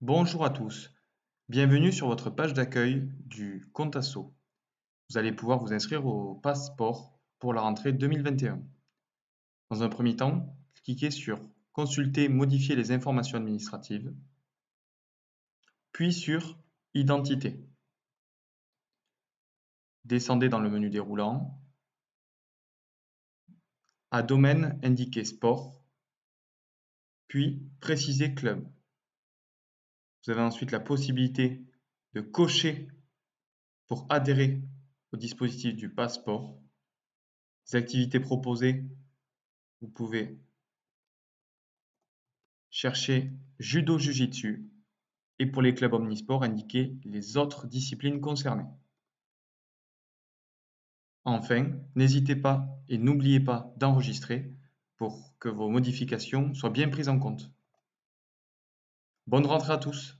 Bonjour à tous, bienvenue sur votre page d'accueil du compte asso. Vous allez pouvoir vous inscrire au passeport pour la rentrée 2021. Dans un premier temps, cliquez sur Consulter, modifier les informations administratives, puis sur Identité. Descendez dans le menu déroulant. À domaine, indiquez Sport, puis précisez Club. Vous avez ensuite la possibilité de cocher pour adhérer au dispositif du passeport. Les activités proposées, vous pouvez chercher judo jujitsu et pour les clubs omnisports, indiquer les autres disciplines concernées. Enfin, n'hésitez pas et n'oubliez pas d'enregistrer pour que vos modifications soient bien prises en compte. Bonne rentrée à tous